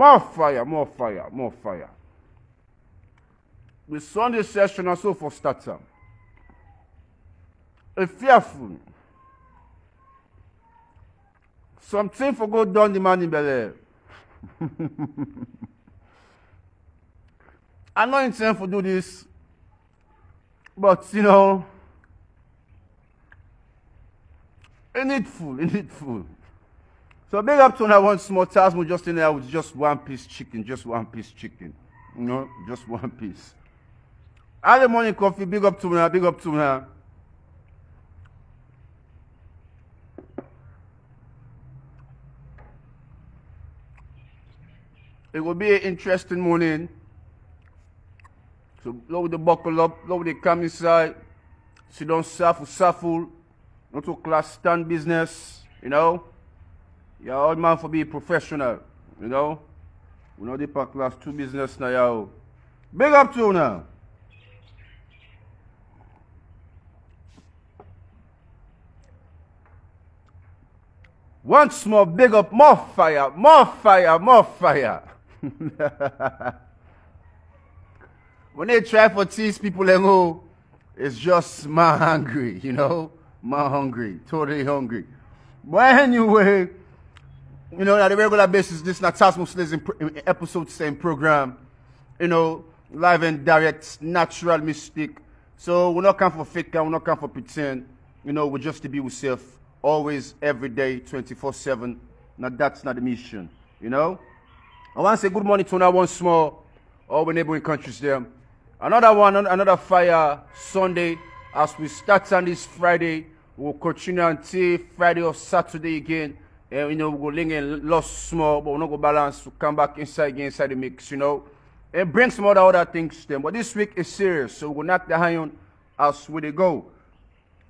More fire, more fire, more fire. The Sunday session also for starter. A fearful. Something for go down the man in Bel I'm not intending to do this, but you know, it needful, it needful. So big up to that one small Tazmo just in there with just one piece chicken, just one piece chicken. You know, just one piece. Early morning coffee, big up to me, big up to me. It will be an interesting morning. So load the buckle up, load the come inside. Sit down, shuffle, shuffle. Not to class stand business, you know. You're all man for be professional, you know. We know the class two business now, yo. Big up to you now. Once more, big up, more fire, more fire, more fire. when they try for tease people and go, oh, it's just my hungry, you know? My hungry, totally hungry. But anyway, you know, on a regular basis, this Muslims in, in episode same program. You know, live and direct, natural mystic. So we're not come for fake, we're not come for pretend. You know, we're just to be with self, always, every day, 24-7. Now that's not the mission, you know? I want to say good morning to another one more, all the neighboring countries there. Another one, another fire Sunday. As we start on this Friday, we'll continue until Friday or Saturday again. And you know, we'll link in lost small, but we're not to balance to come back inside again, inside the mix, you know. And bring some other, other things to them. But this week is serious, so we'll knock the high on as we go.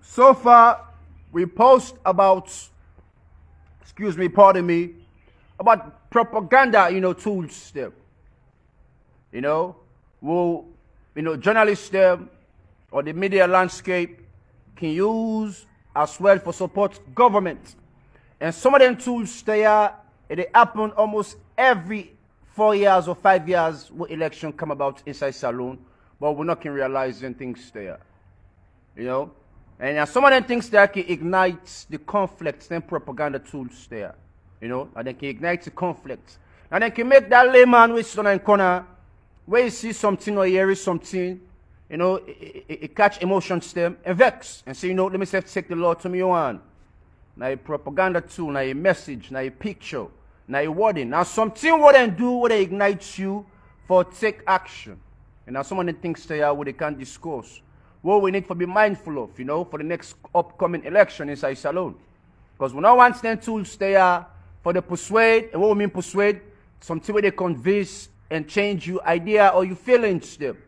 So far, we post about, excuse me, pardon me, about propaganda, you know, tools there. You know, will, you know, journalists there or the media landscape can use as well for support government. And some of them tools there, it happen almost every four years or five years when election come about inside Salone, but we're not can realizing things there. You know? And some of them things there can ignite the conflicts and propaganda tools there you know, and they can ignite the conflict. And they can make that layman which is on the corner, where you see something or hear something, you know, it, it, it catch emotions them and vex. And say, you know, let me take the law to me on. Now a propaganda tool, now a message, now a picture, now a wording. Now something what they do, what they ignite you for take action. And now someone thinks they are uh, what they can't discuss. What we need to be mindful of, you know, for the next upcoming election inside Salone. Because we don't want them tools they are for the persuade, and what we mean persuade, something where they convince and change your idea or your feelings them.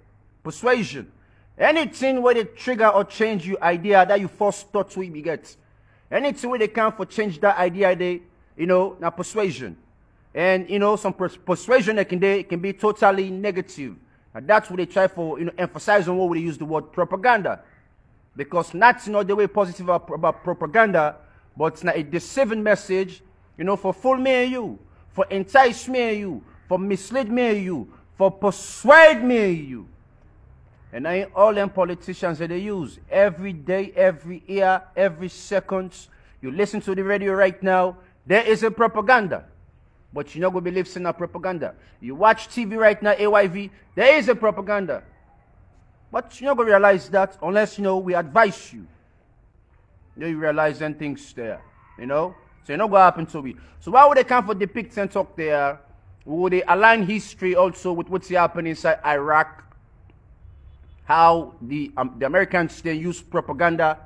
Persuasion. Anything where they trigger or change your idea that you first thought to get. Anything where they can for change that idea, they, you know, now persuasion. And, you know, some pers persuasion that can, they, can be totally negative. And that's what they try for, you know, emphasize on what we use the word propaganda. Because that's not the way positive about propaganda, but it's not a deceiving message you know, for fool me and you, for entice me and you, for mislead me and you, for persuade me and you. And I all them politicians that they use every day, every year, every second. You listen to the radio right now, there is a propaganda. But you're not going to believe in that propaganda. You watch TV right now, AYV, there is a propaganda. But you're not going to realize that unless, you know, we advise you. You, know, you realize then things there, you know. So you know what happened to me. So why would they come for depict and talk there? Would they align history also with what's happening inside Iraq? How the, um, the Americans, they use propaganda.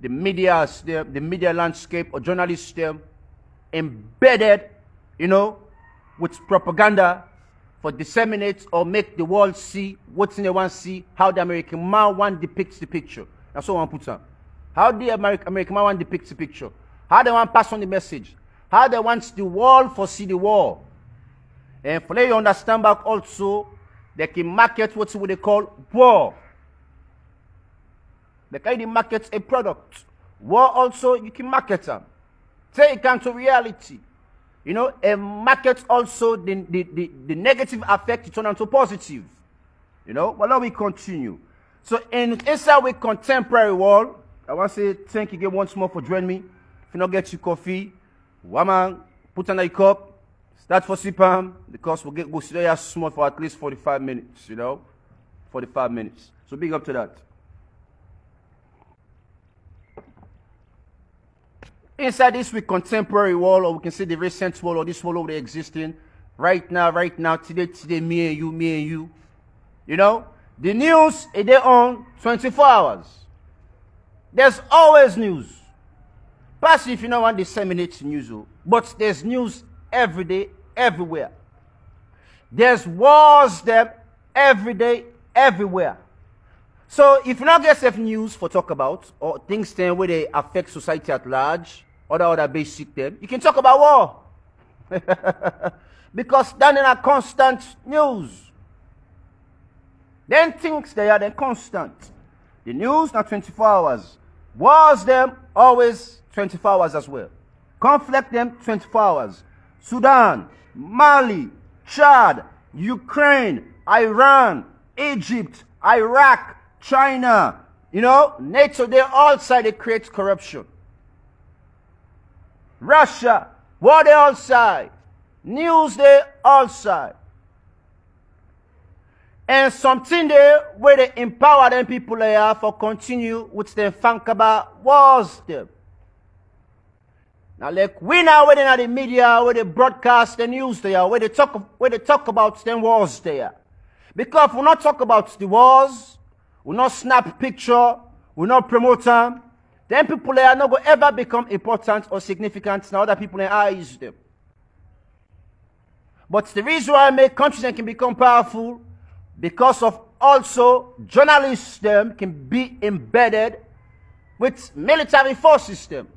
The media, the, the media landscape or journalists, they embedded, you know, with propaganda for disseminate or make the world see what's in the one see, how the American man one depicts the picture. That's what I want to put on. How the American, American man one depicts the picture. How they want pass on the message. How they want the world for see the war. And for you understand back also, they can market what they call war. They can market a product. War also, you can market them. Take it to reality. You know, a market also, the, the, the, the negative effect turn into positive. You know, but let me continue. So in inside with contemporary world, I want to say thank you again once more for joining me. If you not get your coffee, woman, put on a cup, start for sipam, because we'll get, we'll stay here small for at least 45 minutes, you know, 45 minutes. So big up to that. Inside this week contemporary wall, or we can say the recent wall, or this world already existing, right now, right now, today, today, me and you, me and you. You know, the news is there on 24 hours. There's always news. Plus, if you don't want disseminate news, oh, but there's news every day, everywhere. There's wars there every day, everywhere. So if you not get self news for talk about or things then where they affect society at large, or the other basic them, you can talk about war. because then in a constant news. Then things they are then constant. The news not 24 hours. Wars them always 24 hours as well. Conflict them 24 hours. Sudan, Mali, Chad, Ukraine, Iran, Egypt, Iraq, China, you know, NATO, they all side they create corruption. Russia, what they all side. News they all side. And something there where they empower them people there for continue with them think about was them. Now like we now where they in the media, where they broadcast the news there, where they talk where they talk about the wars there. Because we not talk about the wars, we not snap picture, we not promote them, then people there are not going ever become important or significant now other people eyes them. But the reason why I make countries can become powerful because of also journalists them can be embedded with military force them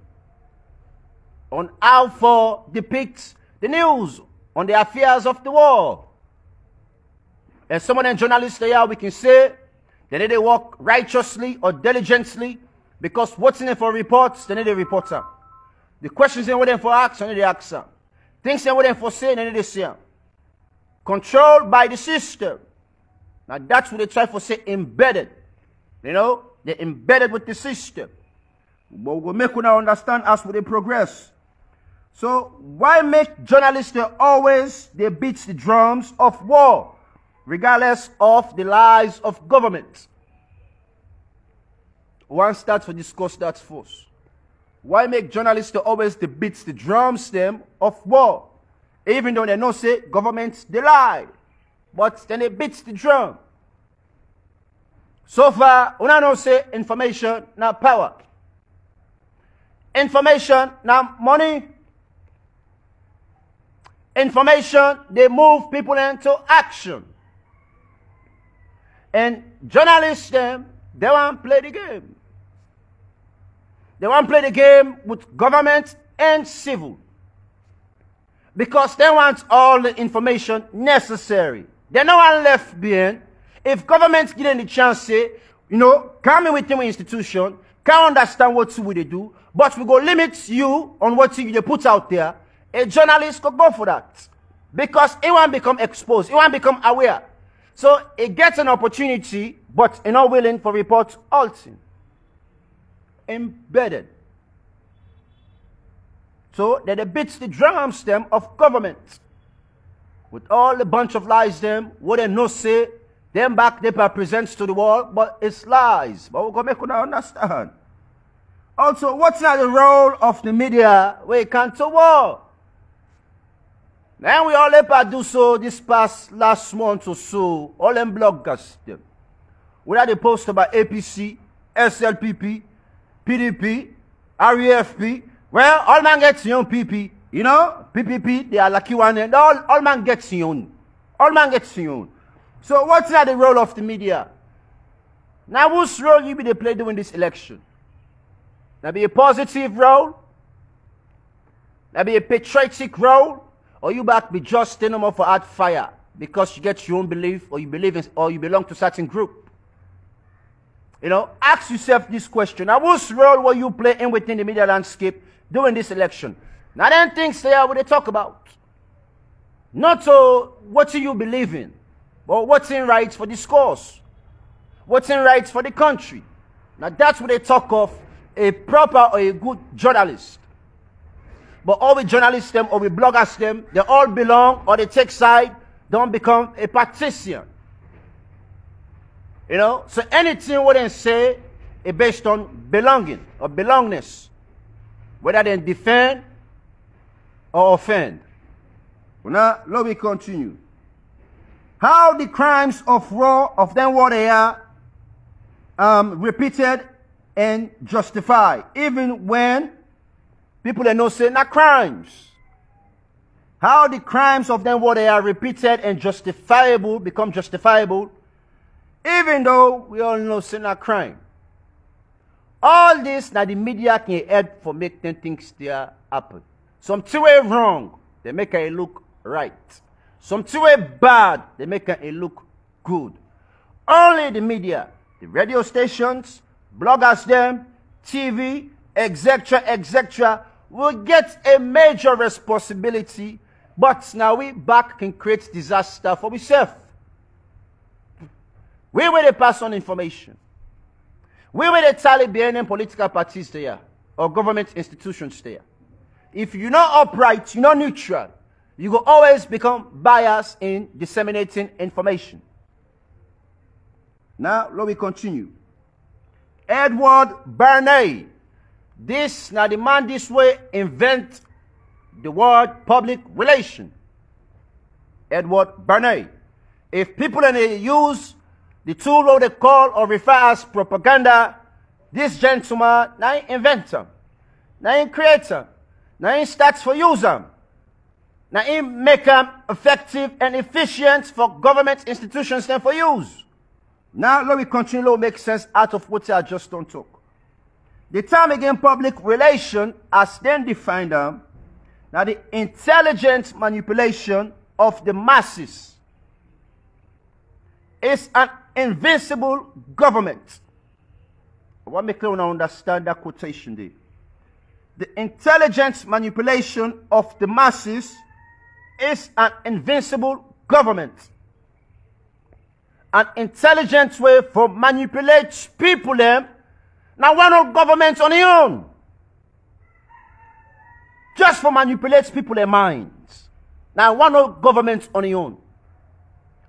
on for depicts the news on the affairs of the world. And some of them journalists they are, we can say they work righteously or diligently because what's in it for reports, they need a reporter. The questions in what for ask, they need the answer. Things in what for say, they need to say. Controlled by the system. Now that's what they try to say embedded. You know, they're embedded with the system. But we make now understand as we progress. So why make journalists always they beat the drums of war, regardless of the lies of government? One starts to discuss that first. Why make journalists always the beat the drums them of war, even though they know say governments they lie? but then it beats the drum. So far, we don't say information, not power. Information, not money. Information, they move people into action. And journalists, them, they want to play the game. They want to play the game with government and civil. Because they want all the information necessary. There's no one left behind. If government them the chance, say, you know, come in with them institution, can understand what we they do, but we go limit you on what you put out there. A journalist could go for that. Because it won't become exposed. It won't become aware. So it gets an opportunity, but you're not willing for reports halting. Embedded. So that it beats the drum stem of government with all the bunch of lies them, what they no say, them back they presents to the world, but it's lies. But we're to make you understand. Also, what's now the role of the media when it comes to war? Now we all ever do so this past last month or so, all them bloggers them. We had a post about APC, SLPP, PDP, REFP. Well, all man gets young PP. You know, PPP, they are lucky one. And all, all man gets young. All man gets young. So what's the role of the media? Now whose role you be they play during this election? Now be a positive role? Now be a patriotic role? Or you back be just no more for art fire because you get your own belief or you believe in or you belong to certain group? You know, ask yourself this question. Now whose role will you play in within the media landscape during this election? Now then things there what they talk about. Not so what you believe in, but what's in rights for discourse. What's in rights for the country. Now that's what they talk of a proper or a good journalist. But all the journalists them or we bloggers them, they all belong or they take side, don't become a partisan. You know? So anything what they say is based on belonging or belongingness. Whether they defend or offend. Well, now, let me continue. How the crimes of war of them what they are um, repeated and justified, even when people they know say not crimes. How the crimes of them what they are repeated and justifiable become justifiable, even though we all know say not crime. All this now the media can help for making things there happen. Something way wrong, they make it look right. Something way bad, they make it look good. Only the media, the radio stations, bloggers them, TV, etc., etc., will get a major responsibility, but now we back can create disaster for ourselves. We will pass on information. We will tell the political parties there or government institutions there. If you're not upright, you're not neutral, you will always become biased in disseminating information. Now, let me continue. Edward Bernays. This, now the man this way invent the word public relation. Edward Bernays. If people in the use the tool what they call or refer as propaganda, this gentleman, now invent them. Now he create them. Now he starts for use them. Now he make them effective and efficient for government institutions then for use. Now let me continue to make sense out of what I just don't talk. The term again public relation as then defined them. Now the intelligent manipulation of the masses is an invincible government. I want to make you understand that quotation there. The intelligent manipulation of the masses is an invincible government. An intelligent way for manipulate people them. Now why of government on your own. Just for manipulate people their minds. Now why of government on your own.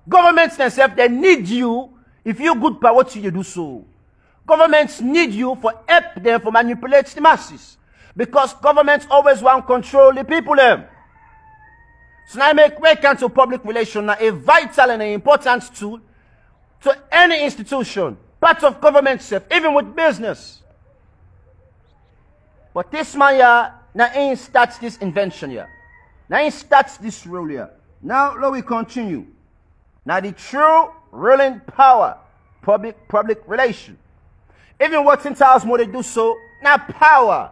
Governments themselves, they need you if you good by what you do so. Governments need you for help them for manipulate the masses. Because governments always want control the people them. So now I make way to public relation now a vital and an important tool to any institution, part of government self, even with business. But this man here, now he starts this invention here. Now he starts this rule here. Now let me continue. Now the true ruling power, public public relation. Even what in tells more they do so, now power.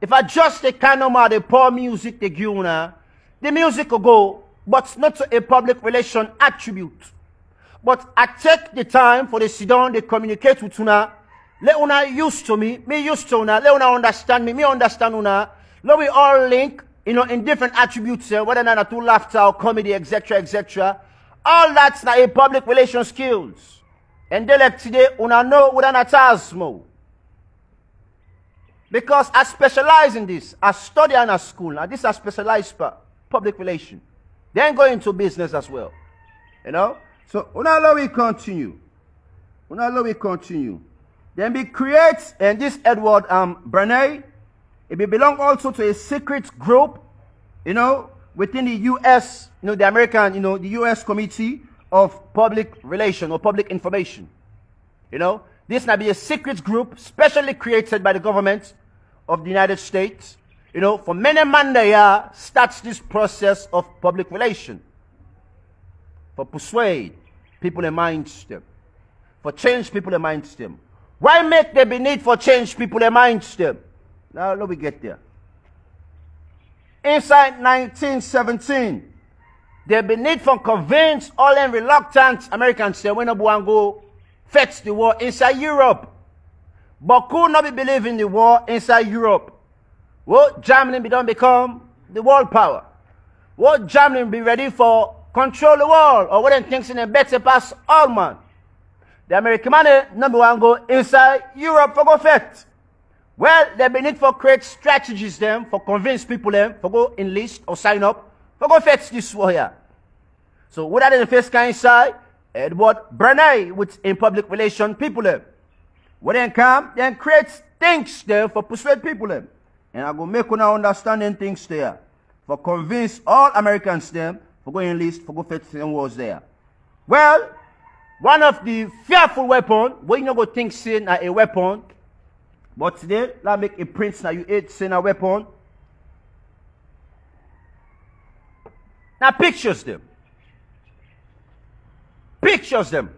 If I just the kind of the poor music they give now, the music will go, but not a public relation attribute. But I take the time for the sit down, they communicate with una. Let una used to me, me used to una. Let una understand me, me understand una. Let we all link you know, in different attributes, uh, whether or not to laughter or comedy, etc., etc. All that's not a public relation skills. And they left today, una know what an atasmo. Because I specialize in this. I study in a school. Now, this is specialized for public relation. Then go into business as well. You know? So, una let we continue. Una let we continue. Then we create, and this Edward um, Bernays, it will belong also to a secret group, you know, within the U.S., you know, the American, you know, the U.S. Committee of Public Relation or Public Information. You know, this might be a secret group specially created by the government of the United States. You know, for many mandaya starts this process of public relation. For persuade people in minds them. For change people in minds them. Why make there be need for change people in minds them? Now let me get there. Inside 1917, there be need for convince all them reluctant Americans say when want go fetch the war inside Europe. But could not be believing the war inside Europe. What Germany be done become the world power? What Germany be ready for control the world? Or what them thinks in a better pass all man? The American money number one go inside Europe for go fet. Well, they be need for create strategies them for convince people them for go enlist or sign up for go fetch this war here. So what are the first kind inside? Edward Bernays with in public relation people them. When they come, then create things there for persuade people them. And I go make una understanding things there. For convince all Americans them for go enlist, for go fetch them wars there. Well, one of the fearful weapon, where you know go think say na a weapon, but today, let make a prince now you hate say na weapon. Now pictures them. Pictures them.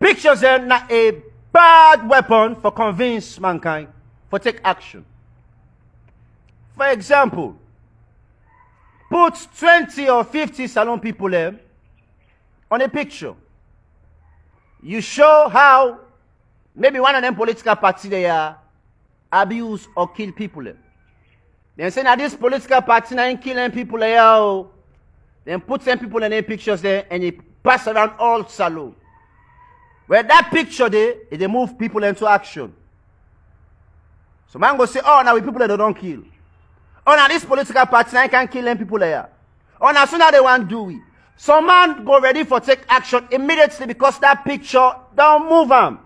Pictures them na a bad weapon for convince mankind for take action. For example, put 20 or 50 Salone people there on a picture. You show how maybe one of them political party they are abuse or kill people there. Then say now this political party now killing people there. oh. Then put some people in their pictures there and they pass around all Salone. Where that picture there, they move people into action. So man go say, oh now we people that don't kill. Oh now this political party now can kill them people there. Oh now so now they want do it. Some man go ready for take action immediately because that picture don't move them.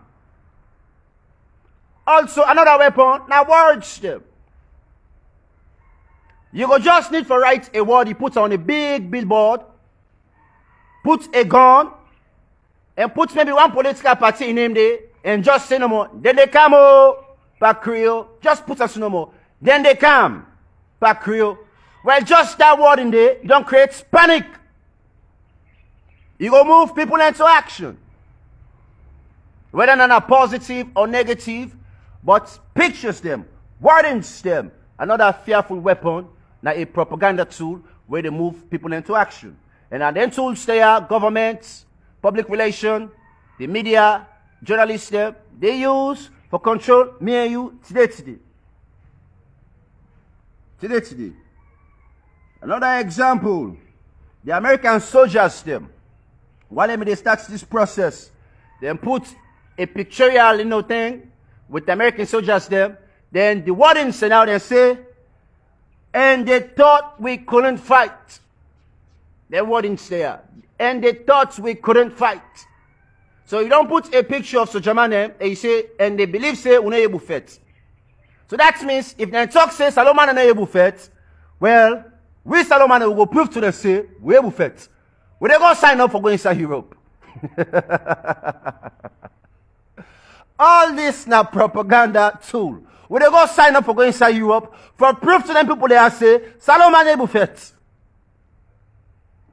Also another weapon, now words them. You go just need for write a word you put on a big billboard, put a gun, and put maybe one political party in name there, and just say no more. Then they come, oh, back Creole. Just put us no more. Then they come, back Creole. Well, just that word in there, you don't create panic. You go move people into action. Whether they're not positive or negative, but pictures them, wordings them. Another fearful weapon, now a propaganda tool where they move people into action. And are then tools there, governments, public relation, the media, journalists there, they use for control me and you today today. Today today. Another example, the American soldiers them. While they start this process, then put a pictorial, you know, thing with the American soldiers them. Then the wordings say out and say, and they thought we couldn't fight. The wordings there. And they thought we couldn't fight. So you don't put a picture of Sojaman and you say, and they believe say we're not able to fight. So that means if they talk say Salomon are not able fight, well, we Salomon will go prove to them say we're able fight. We they go sign up for going inside Europe. All this now propaganda tool. We they go sign up for going inside Europe for proof to them people they are say Salomon able fight.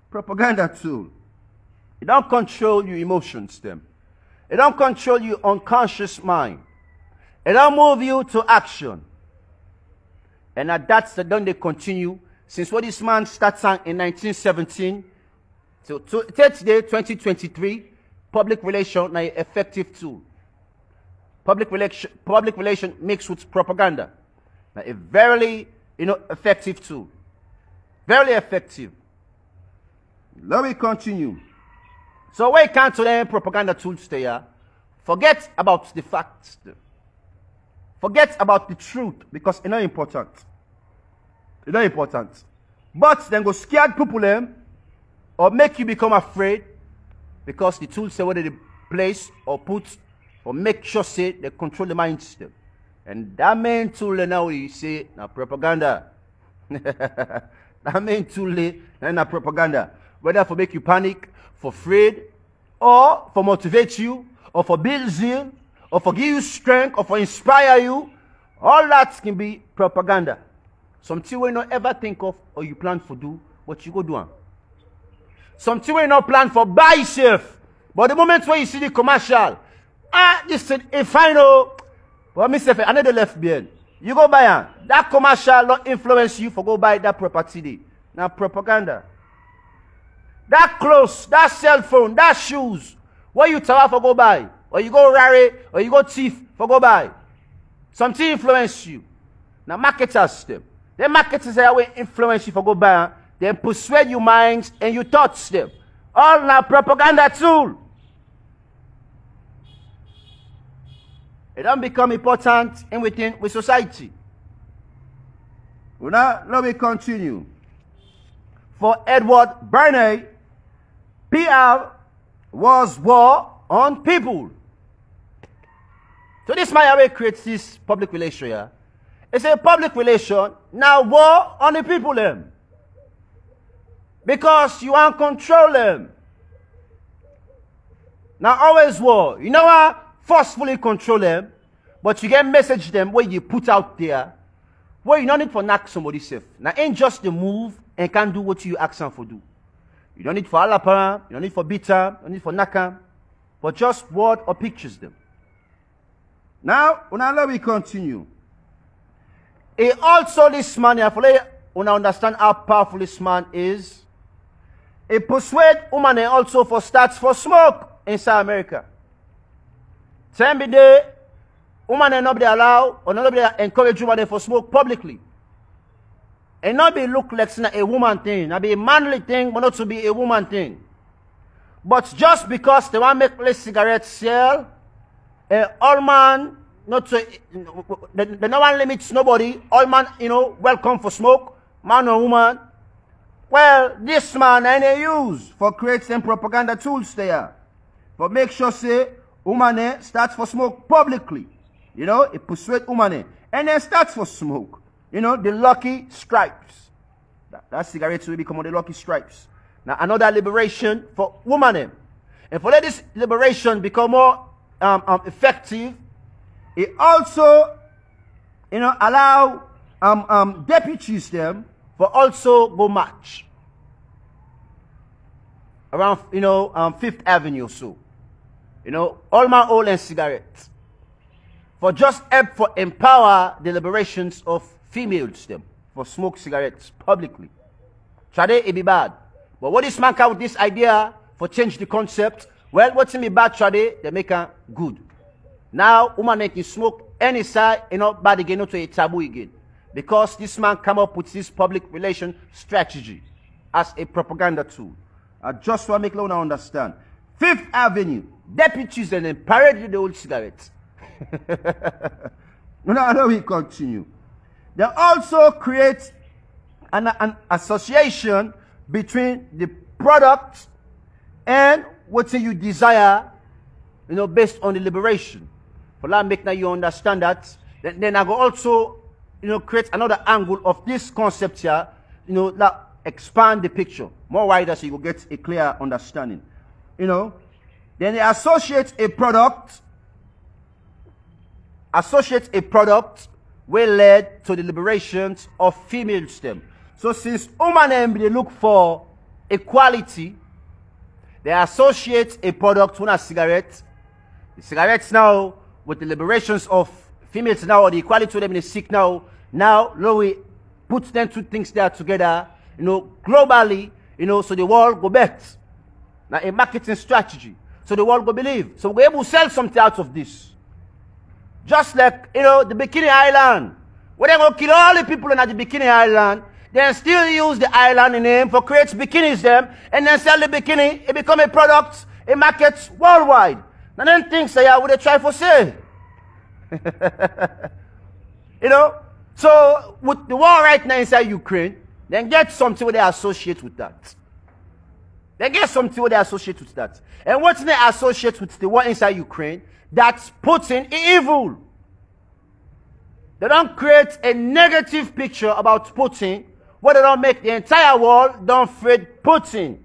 Propaganda tool. It don't control your emotions them. It don't control your unconscious mind. It don't move you to action. And at that that's the done they continue since what this man starts in 1917 so to, today, 2023, public relation an effective tool. Public relation, public relation mixed with propaganda. Now, a very, you know, effective tool. Very effective. Let me continue. So when it comes to propaganda tools there, forget about the facts. Forget about the truth because it's not important. It's not important. But then go scared people them or make you become afraid because the tools say whether they place or put or make sure say they control the mind system. And that main tool eh, now you say now propaganda. that main tool eh, now propaganda. Whether for make you panic, for afraid, or for motivate you, or for build zeal, or for give you strength, or for inspire you. All that can be propaganda. Something you not ever think of or you plan for do, what you go do. am. Something we not plan for buy safe. But the moment when you see the commercial, ah, this is a final. But Mr. I need the left behind. You go buy am. That commercial not influence you for go buy that property. There. Now propaganda. That clothes, that cell phone, that shoes. What you tell for go buy? Or you go rare, or you go thief for go buy. Something influence you. Now marketers them. The marketers are will influence you for go buy, then persuade your minds and your thoughts them. All now propaganda tool. It don't become important in within with society. Well, now, let me continue. For Edward Bernays, PR was war on people. So this my way creates this public relation here. It's a public relation, now war on the people them. Because you want control them. Now always war. You know what? Forcefully control them, but you get message them where you put out there, where you don't need for knock somebody safe. Now ain't just the move and can't do what you ask them for do. You don't need for alapa, you don't need for bita, you don't need for naka, but just word or pictures them. Now, now let me continue. He also this man, when I understand how powerful this man is, he persuade woman also for starts for smoke inside America. Same day, woman not be allowed or be encourage woman for smoke publicly. And not be look like a woman thing, not be a manly thing, but not to be a woman thing. But just because they want to make less cigarettes sell, uh, all man, not to, the, the no one limits nobody, all man, you know, welcome for smoke, man or woman. Well, this man and they use for creating propaganda tools there. For make sure say, woman eh, starts for smoke publicly. You know, it persuade woman and then starts for smoke. You know, the Lucky Strikes. That, that cigarette will become the Lucky Strikes. Now, another liberation for woman. And for let this liberation become more um, um, effective, it also, you know, allow um, um, deputies them for also go march around, you know, um, Fifth Avenue so. You know, all my oil and cigarettes. For just help for empower the liberations of females them for smoke cigarettes publicly. Trade it be bad. But what is man with this idea for change the concept? Well, what's in me bad trade, they make a good. Now, woman making smoke any side, you know, bad again, not to a taboo again. Because this man come up with this public relation strategy as a propaganda tool. I just want to make Lona understand. Fifth Avenue, deputies and then paraded the old cigarettes. now, now we continue. They also create an, an association between the product and what say you desire, you know, based on the liberation. For that make now you understand that. Then, then I go also, you know, create another angle of this concept here, you know, that expand the picture more wider so you will get a clear understanding. You know, then they associate a product, associate a product will lead to the liberations of female stem. So since women they look for equality, they associate a product with a cigarette. The cigarettes now with the liberations of females now or the equality of them in the sick now. Now, Louis puts them two things there together you know, globally, you know, so the world go bet. Now a marketing strategy. So the world go believe. So we're able to sell something out of this. Just like, you know, the Bikini Island. Where they go kill all the people in the Bikini Island, then still use the island name for create bikinis them, and then sell the bikini, it become a product, it markets worldwide. And then things say, yeah, what they try for sale. you know? So, with the war right now inside Ukraine, then get something where they associate with that. They get something where they associate with that. And what they associate with the war inside Ukraine, that's Putin evil. They don't create a negative picture about Putin where they don't make the entire world don't feed Putin.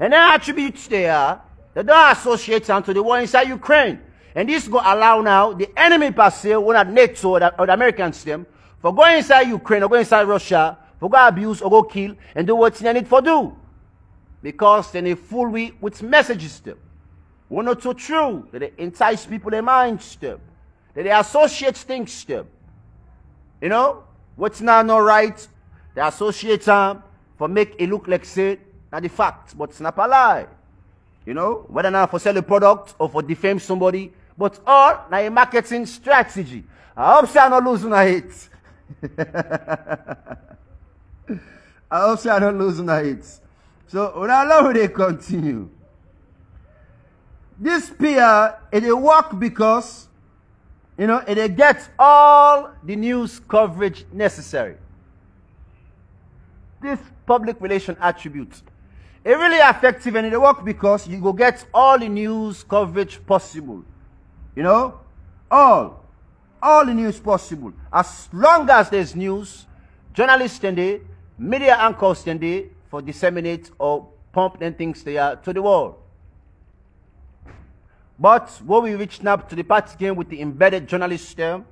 And then attributes there, they don't associate them to the war inside Ukraine. And this go allow now the enemy per se, one at NATO or the, or the Americans for going inside Ukraine or going inside Russia, for go abuse or go kill and do what they need for do. Because then they fool we with messages them. We're not so true that they entice people their minds them. That they associate things them. You know, what's not not right, they associate them for make it look like say not the fact, but it's not a lie. You know, whether not for sell a product or for defame somebody, but all na a marketing strategy. I hope say I not losing a hit. I hope say I not losing a hit. So when I love they continue. This PR it dey work because You know, it dey get all the news coverage necessary. This public relation attribute. It really effective and it work because you go get all the news coverage possible. you know all all the news possible. As long as there's news, journalists can dey, media anchors can dey for disseminate or pump them things there to the world. But when we reach now to the part again with the embedded journalist um,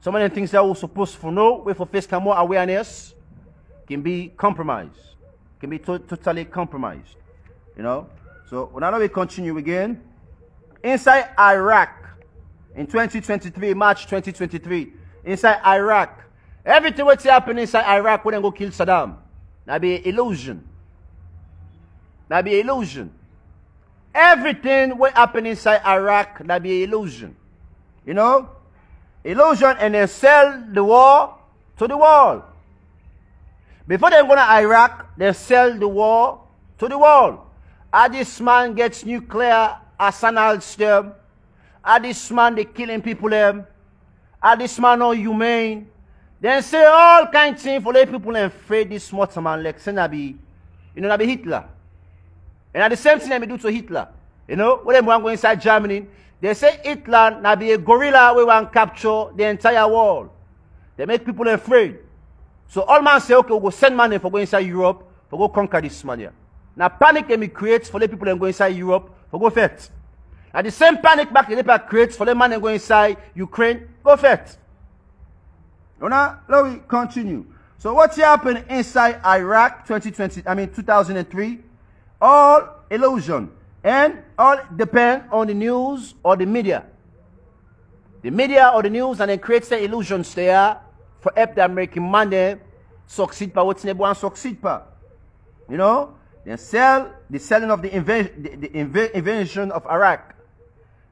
some of the things that we're supposed to know, we for face more awareness, can be compromised, can be to- totally compromised. You know? So now we continue again. Inside Iraq in 2023, March 2023, inside Iraq. Everything what's happening inside Iraq, we then go kill Saddam. That be illusion. That be illusion. Everything what happen inside Iraq, that be illusion. You know? Illusion and then sell the war to the world. Before they go to Iraq, they sell the war to the world. Ah, this man gets nuclear arsenals them. Ah, this man they killing people them. Ah, this man not humane. Then say all kind of things for let people and afraid this small man like say be, you know, be Hitler. And at the same thing they do to Hitler. You know, when they want go inside Germany, they say Hitler na be a gorilla we want capture the entire world. They make people afraid. So all man say, okay, we go send money for go inside Europe, for go conquer this here. Now panic them it creates for the people them go inside Europe, for go fight. Now the same panic back the paper creates for the man them go inside Ukraine, go fight. Now let we continue. So what happened inside Iraq 2020, I mean 2003? All illusion. And all depend on the news or the media. The media or the news and then creates the illusions there for help the American man them succeed by what's neighbor and succeed pa. you know, they sell the selling of the invasion, the, the inva- invasion of Iraq.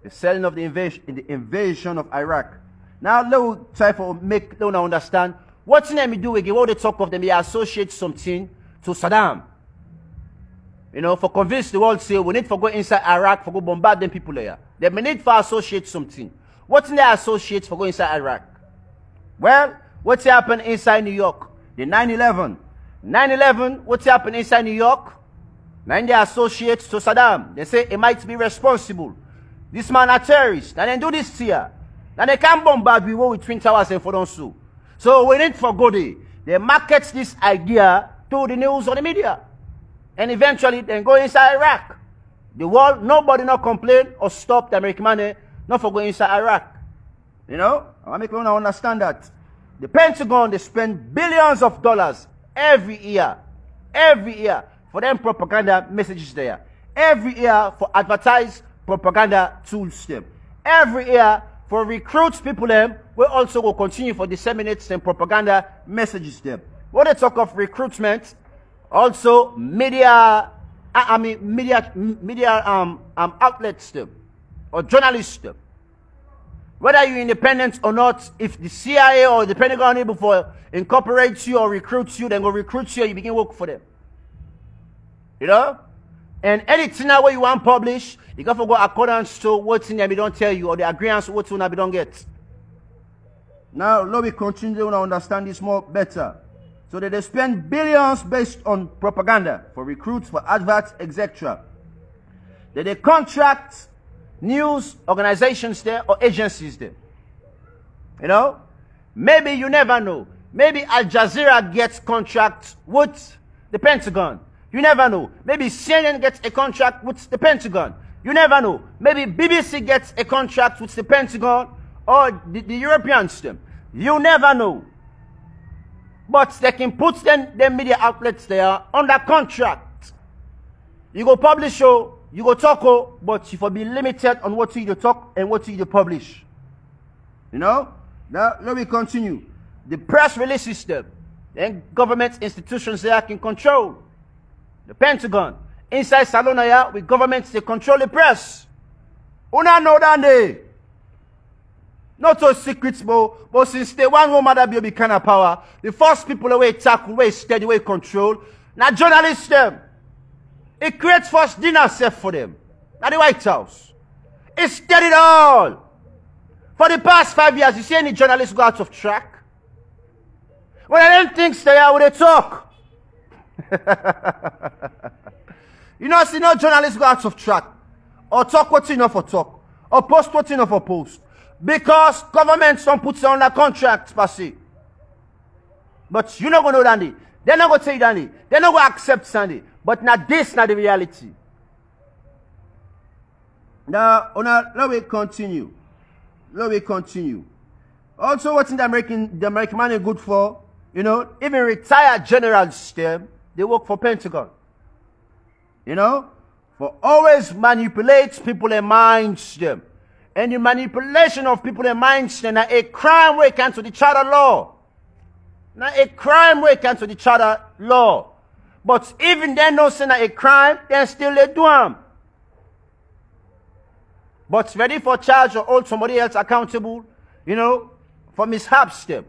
The selling of the invasion, the invasion of Iraq. Now let try to make them understand what's name do again. What they talk of them, they associate something to Saddam. You know, for convince the world say we need for go inside Iraq for go bombard them people there. They need for associate something. What's in they associate for go inside Iraq? Well, what's happened inside New York? The 9-11. 9-11, what's happened inside New York? Nine they associate to Saddam. They say he might be responsible. This man a terrorist. And then do this here. And they can't bombard we with Twin Towers and sue. So we need for go there. They market this idea to the news or the media. And eventually then go inside Iraq. The world, nobody not complain or stop the American money not for going inside Iraq. You know, I make you understand that. The Pentagon, they spend billions of dollars every year, every year for them propaganda messages there. Every year for advertise propaganda tools them. Every year for recruits people them, we also will continue for disseminate some propaganda messages them. When they talk of recruitment, also media, I mean media, media um, um, outlets them, or journalists them. Whether you're independent or not, if the CIA or the Pentagon able for incorporates you or recruits you, then go recruit you, you begin work for them. You know? And anything that you want publish, you got to go accordance to what's in we don't tell you, or the agreements what you we don't get. Now, let me continue to understand this more better. So that they spend billions based on propaganda for recruits, for adverts, etc. That they contract news organizations there or agencies there. You know? Maybe you never know. Maybe Al Jazeera gets contract with the Pentagon. You never know. Maybe CNN gets a contract with the Pentagon. You never know. Maybe BBC gets a contract with the Pentagon or the, the European system. You never know. But they can put them, them media outlets there under contract. You go publish show, you go talk, oh, but you for be limited on what you talk and what you publish. You know? Now, let me continue. The press release system, then government institutions there can control. The Pentagon, inside Salonaya, with governments they control the press. Una know that. Not so secrets, but, but since day one woman that be kind of power, the first people away tackle, way steady, way control. Now journalists them. It creates first dinner set for them. at the White House. It steady it all. For the past five years, you see any journalists go out of track? When I don't think stay out, they talk. you know, see no journalists go out of track. Or talk what's enough for talk. Or post what's enough for post. Because government don't put on the contract, per se. But you not gonna know Dandy. They're not tell you Dandy. They're not gonna accept Sandy. But now this not the reality. Now, now let me continue. Let me continue. Also, what's in the American the American money good for? You know, even retired generals them, they work for Pentagon. You know? For always manipulate people and minds them. And the manipulation of people and minds them a crime where can to the charter law. Now a crime where can to the charter law. But even then no say a crime, then still they do them. But ready for charge or hold somebody else accountable, you know, for mishaps them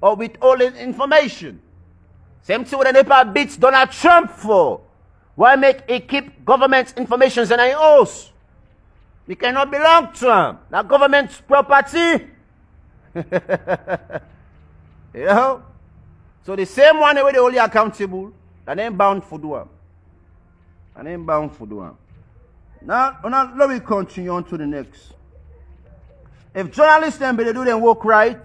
or with all information. Same thing with the NEPA beats Donald Trump for. Why make it keep government information and our house? It cannot belong to him. Now government's property. you know? So the same one where they only accountable, then bound for doing. And then bound for doing. Now, now let me continue on to the next. If journalists then be they do their work right,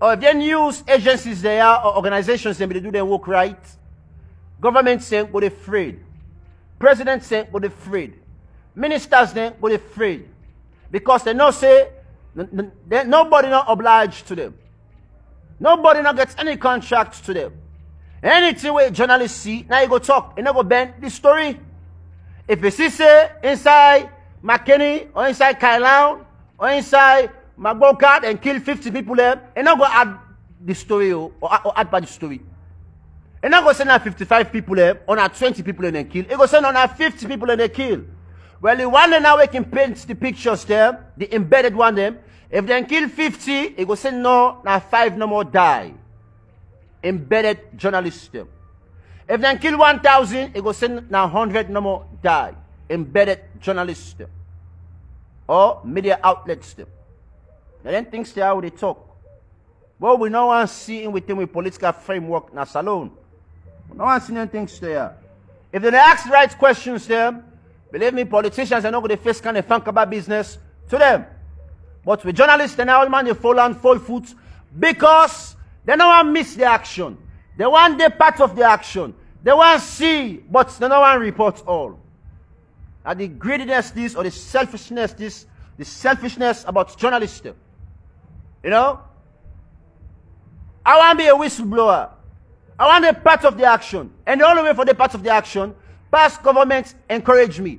or if their news agencies there or organizations then be they do their work right, government saying they afraid. President saying they afraid. Ministers then they afraid. Because they know say they, nobody not obliged to them. Nobody not gets any contract to them. Anything where journalists see, now you go talk, you never go bend the story. If you see say inside Makeni or inside Kailahun or inside Magbokat and kill 50 people there, and not go add the story or, or add the story. And not go send out 55 people there, on 20 people and then kill. It go send on 50 people and they kill. Well, the one now we can paint the pictures there, the embedded one them. If they kill 50, it go say no, now five no more die. Embedded journalists them. If they kill 1,000, it go send now 100 no more die. Embedded journalists them. Or media outlets them. They don't think they how they talk. Well, we no one seeing with them with political framework na Salone. No one seeing anything there. If they ask the right questions there, believe me, politicians are not going to face kind of think about business to them. But with journalists, they now man they fall on full foot because they don't want miss the action. They want the part of the action. They want see, but they don't want report all. And the greediness this or the selfishness this, the selfishness about journalism. You know? I want to be a whistleblower. I want a part of the action. And the only way for the part of the action, past governments encourage me.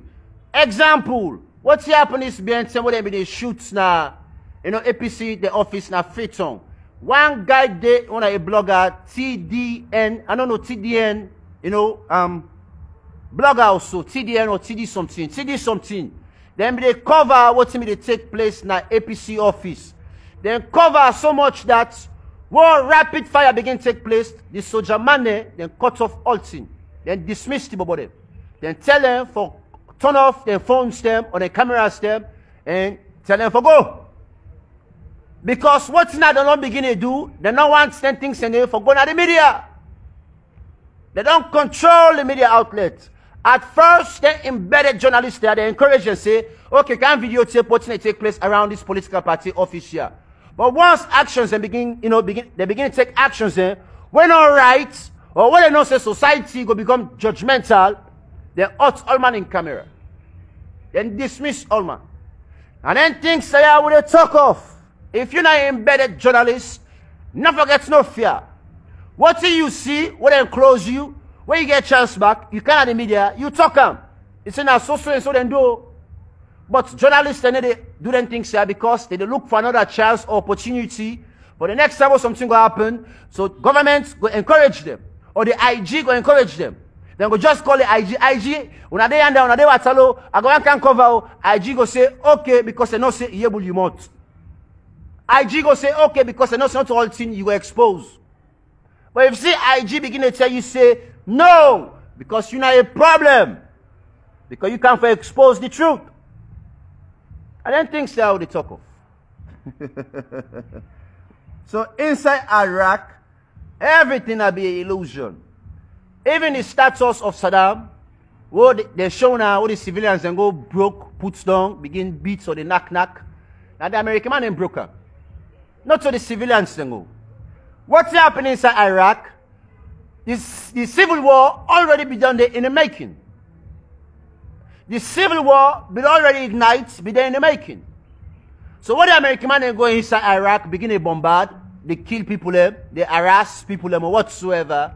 Example, what's happening is behind somebody be the shoots now, you know, APC, the office now, Freetown. One guy there, one a blogger, TDN, I don't know, TDN, you know, um, blogger also, TDN or TD something, TD something. Then they cover what's going to take place in the APC office. Then cover so much that war rapid fire begin take place. The soldier man then cut off all thing. Then dismiss the body. Then tell them for turn off their phones them or their cameras them and tell them for go. Because what's not they don't begin to do, they don't want send things in there for going to the media. They don't control the media outlet. At first, they embedded journalists there. They encourage and say, okay, can videotape what's going to take place around this political party office here. But once actions they begin, you know, begin, they begin to take actions there, when all right, or when they know say society will become judgmental, they ought all man in camera. Then dismiss all man. And then things say, ah, I will talk off. If you're not embedded journalist, never get no fear. What you see, when they close you, when you get chance back, you can't the media, you talk them. It's in a so so and so then do. But journalists, they, do them things here because they, they look for another chance or opportunity for the next time something will happen. So government go encourage them. Or the IG go encourage them. Then go just call the IG. IG, when they under, when they watalo, I go and can cover, IG go say, okay, because they know say, yeah, you mouth. IG go say, okay, because I know it's not all thing you expose. But if see IG begin to tell you, say, no, because you're not a problem. Because you can't expose the truth. And then things start with the talk of. so inside Iraq, everything will be an illusion. Even the status of Saddam, what they show now, all the civilians then go broke, put down, begin beats or the knock knock. Now the American man ain't broken. Not to the civilians go. What's happening inside Iraq? The civil war already begun there in the making. The civil war will already ignite, be there in the making. So what the American man go inside Iraq, begin to bombard, they kill people there, they harass people there, whatsoever.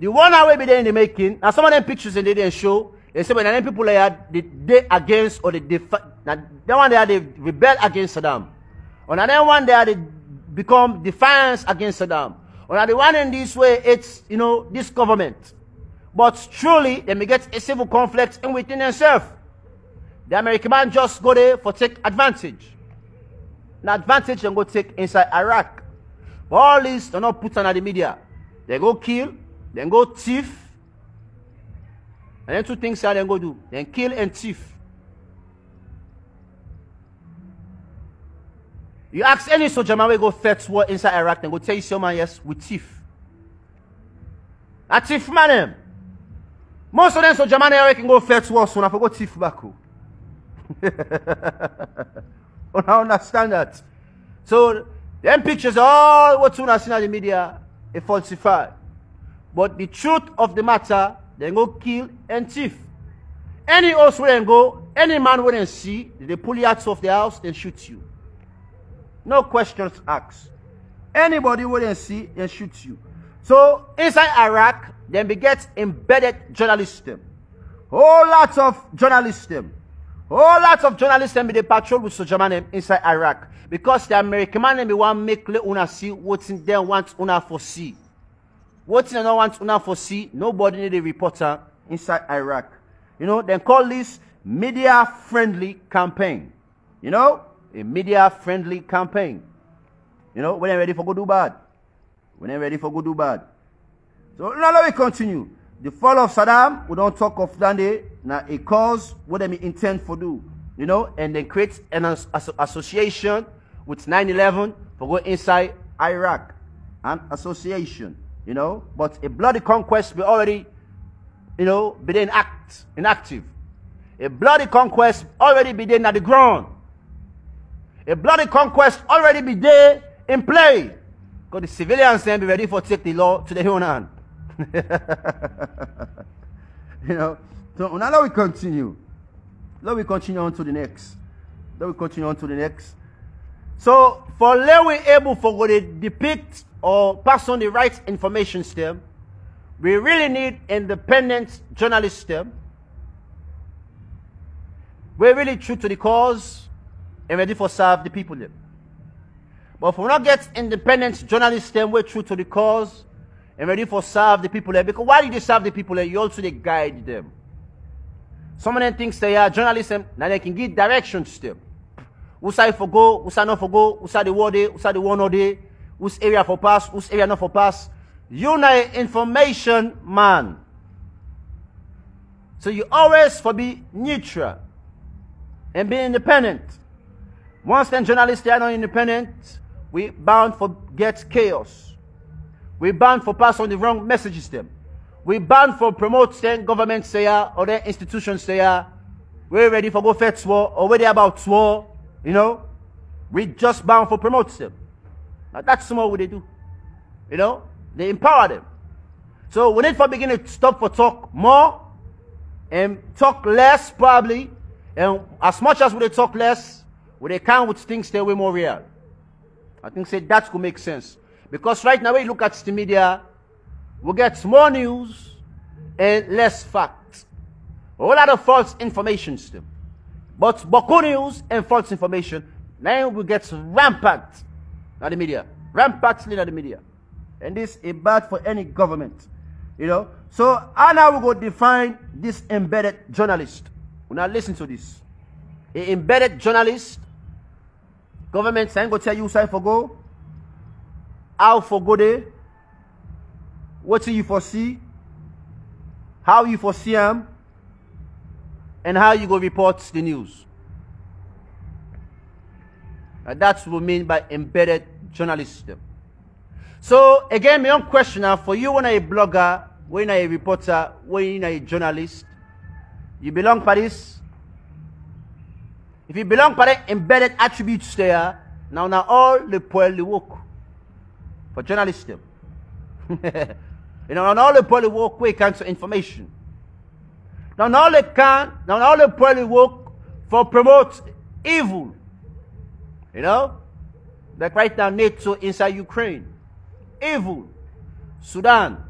The one away be there in the making. Now some of them pictures they didn't show. They say when them people there they, they against or they defi- now that one there they rebel against Saddam. On another one they become defiance against Saddam. On the one in this way it's you know this government. But truly they may get a civil conflict in within themselves. The American man just go there for take advantage. Now advantage they go take inside Iraq. But all this they not put on the media. They go kill, then go thief. And then two things are go do. Then kill and thief. You ask any soldier man we go fetch war inside Iraq, then go tell you someone yes, we thief. A thief man them. Most of them soldier man here can go fetch war soon, I go thief back. Oh. I understand that. So them pictures all what you see in the media, a falsified. But the truth of the matter, they go kill and thief. Any house where they go, any man where they see, they pull you out of the house, they shoot you. No questions asked. Anybody they see, and shoot you. So inside Iraq, then we get embedded journalism. Whole lots of journalism. Whole lots of journalists be the patrol with soldier man inside Iraq. Because the American man be want make una see what's in there want una foresee. What you don't want to foresee, nobody need a reporter inside Iraq. You know, then call this media friendly campaign. You know, a media friendly campaign. You know, when they're ready for go do bad. When they're ready for go do bad. So now let me continue. The fall of Saddam, we don't talk of that day. Now a cause what they intend for do. You know, and then create an as association with 9-11 for go inside Iraq. An association you know, but a bloody conquest be already, you know, be then act, inactive. A bloody conquest already be then at the ground. A bloody conquest already be there in play. Because the civilians then be ready for take the law to their own hand. you know, so now let we continue. Let we continue on to the next. Let we continue on to the next. So for let we able for what it depict or pass on the right information stem, we really need independent journalists stem. We're really true to the cause and ready for serve the people them. But if we not get independent journalists them, we're true to the cause and ready for serve the people there. Because why do they serve the people there? You also they guide them. Some of them think they are journalists, now they can give directions to them. Who say for go, who say not for go, who say the word who say the one or day whose area for pass, whose area not for pass. You know information man. So you always for be neutral and be independent. Once then journalists are not independent, we bound for get chaos. We bound for pass on the wrong messages them. We bound for promote then government say ah, or their institutions say ah, we're ready for go fetch war or we're about war, you know. We just bound for promote them. Now that's small what they do. You know, they empower them. So we need for beginning to stop for talk more and talk less probably. And as much as we talk less, we they can with things stay way more real. I think say that could make sense. Because right now when you look at the media, we get more news and less facts. A whole lot of false information still. But Boko news and false information, now we get rampant not the media. Rampantly not the media. And this is bad for any government. You know. So how now we go define this embedded journalist. We now listen to this. A embedded journalist Government ain't go tell you side for go. How for go there. What do you foresee? How you foresee them? And how you go report the news. And that's what we mean by embedded journalism. So again, my own question now for you when a blogger, when a reporter, when a journalist, you belong this. If you belong for the embedded attributes there, now now all the poorly work for journalism. you know, now all the poorly work we can to information. Now all they can, now all the poorly work for promote evil. You know? Like right now, NATO inside Ukraine. Evil. Sudan.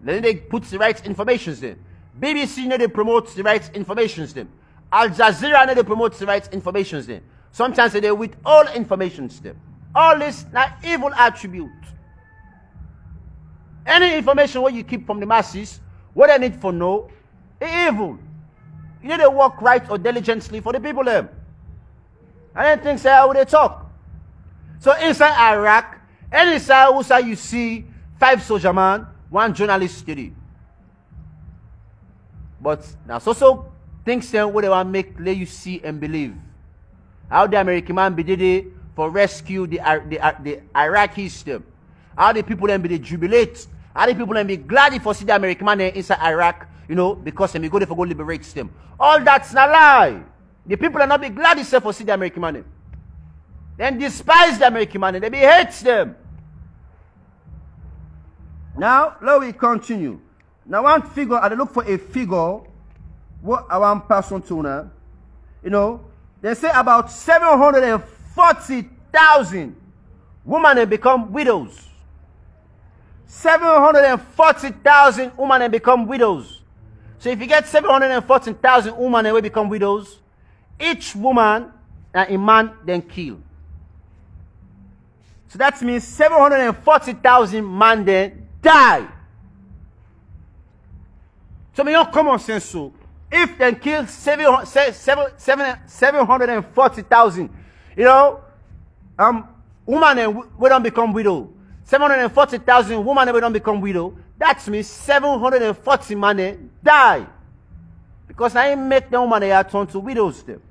Then they put the right information there. BBC know they promote the right information there. Al Jazeera they promote the right information there. Sometimes they with all information there. All this now evil attribute. Any information what you keep from the masses, what they need for know, evil. You need to work right or diligently for the people them. I didn't think say how they talk. So inside Iraq, any side who say you see five soldier man, one journalist study. But now so so things them what want make let you see and believe. How the American man be did it for rescue the the, the Iraqis them. How the people then be they jubilate. How the people then be glad for see the American man inside Iraq, you know, because they go there for go liberate them. All that's not lie. The people are not be glad itself for see the American man. Then despise the American money. They be hates them. Now, let we continue. Now, one figure, I look for a figure. What want person know. You know, they say about 740,000 women have become widows. 740,000 women have become widows. So if you get 740,000 women and become widows, each woman and a man then kill. So that means 740,000 men then die. So me your common sense so. If they kill 740,000, you know, um, woman and we don't become widow. 740,000 woman we don't become widow. That means 740 man die. Because I make the woman they are turn to widows them.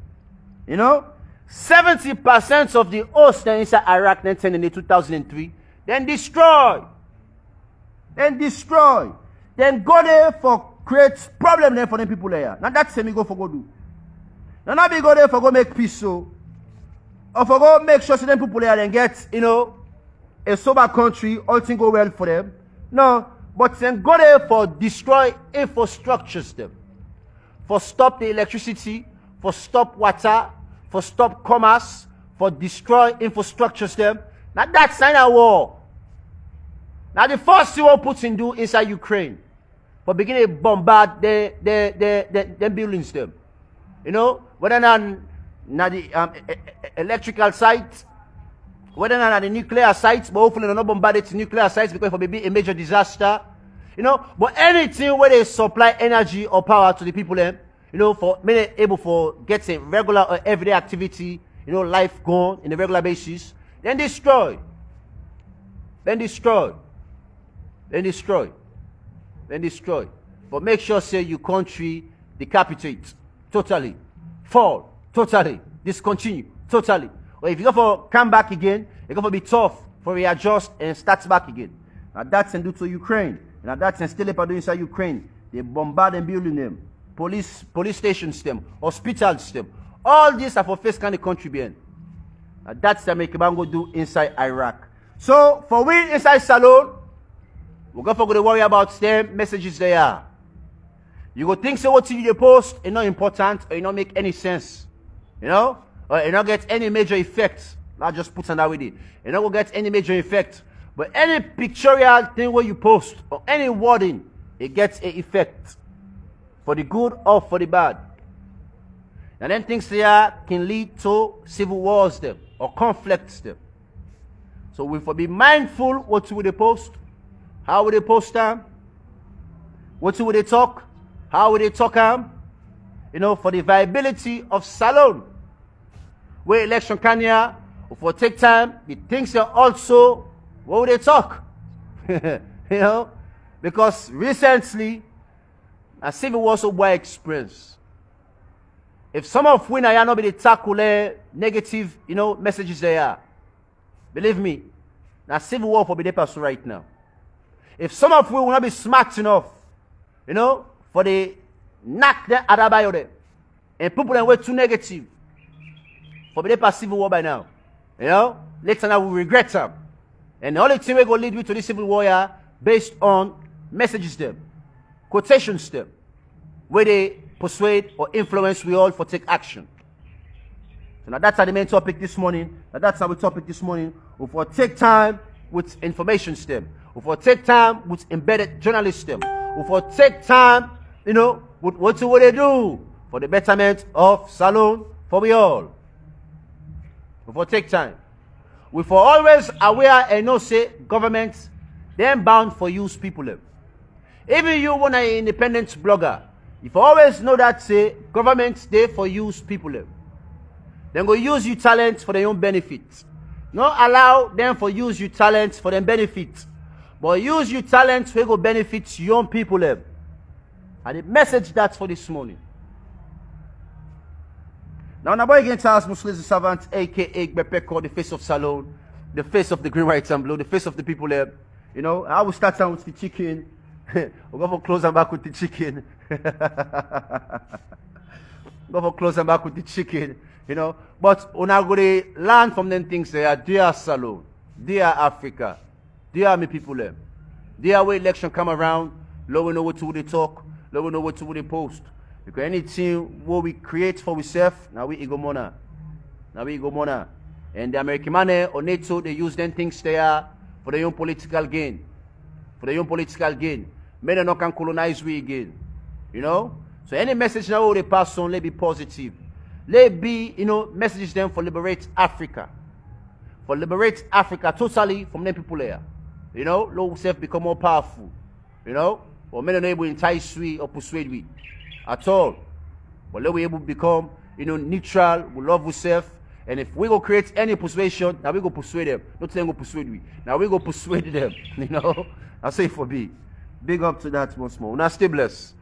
You know, 70% of the host inside Iraq then in 2003, then destroy. Then destroy. Then go there for create problem there for them people there. Now that's me go for go do. Now not be go there for go make peace so. Or for go make sure so them people there then get, you know, a sober country, all things go well for them. No, but then go there for destroy infrastructures them. For stop the electricity, for stop water, for stop commerce, for destroy infrastructures them. Now that's sign a war. Now the first thing what Putin do inside Ukraine, for begin to bombard the the the, the, the buildings them. You know, whether not na the um, electrical sites, whether not the nuclear sites, but hopefully they're not bombarded nuclear sites because it will be a major disaster. You know, but anything where they supply energy or power to the people them, you know, for many able for getting regular or everyday activity, you know, life going in a regular basis, then destroy. Then destroy. Then destroy. Then destroy. But make sure say your country decapitate totally. Fall totally. Discontinue totally. Or if you go for come back again, you go for be tough for readjust and start back again. Now that's and do to Ukraine. Now that's and still do inside Ukraine. They bombard and building them police police stations them, hospitals them. All these are for first kind of country being. Uh, that's the Mekibango do inside Iraq. So for we inside Salone, we're going to worry about them messages there. You go think so what you post is not important or it not make any sense. You know? Or it not get any major effect. Not just put on that with it. It not go get any major effect. But any pictorial thing where you post or any wording, it gets a effect for the good or for the bad. And then things there can lead to civil wars them or conflicts them. So we will be mindful what will they post, how would they post them, what will they talk, how would they talk them, you know, for the viability of Salone, Where election can for take time, the things are also what would they talk? you know? Because recently, a civil war so by experience. If some of we are not be tackle negative, you know, messages they are. Believe me, now civil war for be the person right now. If some of we will not be smart enough, you know, for the knock the other by them, and people that were too negative, for be the civil war by now. You know, later now we regret them. And the only thing we to lead you to this civil war based on messages them, quotations them, where they persuade or influence we all for take action. So now that's our main topic this morning. Now that's our topic this morning. We for take time with information stem. We for take time with embedded journalism. We for take time, you know, with what do they do for the betterment of Salone for we all. We for take time. We for always aware and know say government then bound for use people. Even you want an independent blogger, if you always know that say government there for use people. Then go use your talent for their own benefit. Not allow them for use your talent for their benefit. But use your talent for go benefit young people. Eh? And the message that's for this morning. Now, now boy again Charles Muslims the servant, aka Gbepeko, the face of Salone, the face of the green, white, and blue, the face of the people there. You know, I will start out with the chicken. we'll go for close and back with the chicken. go for close and back with the chicken. You know, but when I go to learn from them things eh? there, dear Salone, dear Africa, dear me people there. Dear way election come around, let we know what to they talk, let we know what to they post. Because anything what we create for ourselves, now we ego mona. Now we ego mona. And the American money eh, or NATO, they use them things there for their own political gain. For their own political gain. Men not can colonize we again. You know? So any message now they pass on, let be positive. Let be, you know, messages them for liberate Africa. For liberate Africa totally from them people there. You know, low self become more powerful. You know? Or men are able to entice we or persuade we. At all. But let we able to become, you know, neutral, we love ourselves. And if we go create any persuasion, now we go persuade them. Not them go persuade we. Now we go persuade them. You know? I say for be. Big up to that once more. Now stay blessed.